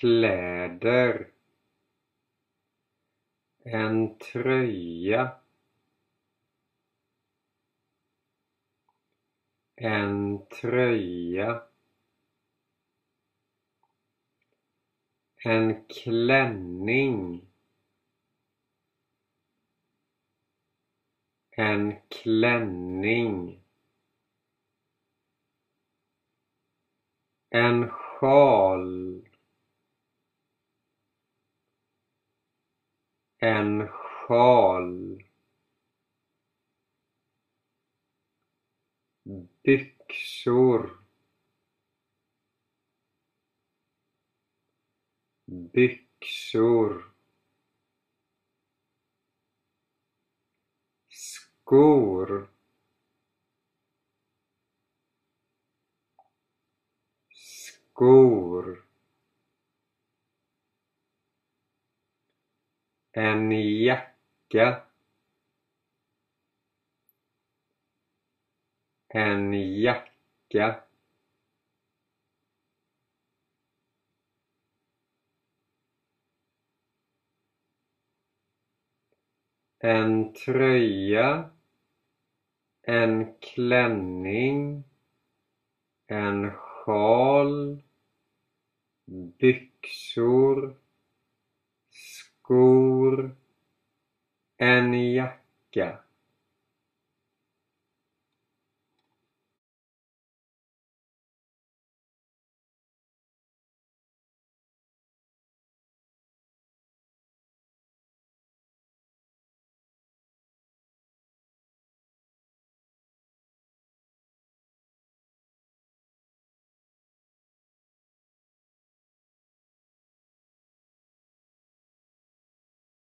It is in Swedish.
kläder. En tröja. En tröja. En klänning. En klänning. En sjal. En sjal. Byxor. Byxor. Skor. Skor. En jacka. En jacka. En tröja. En klänning. En sjal. Byxor. Skor en jacka.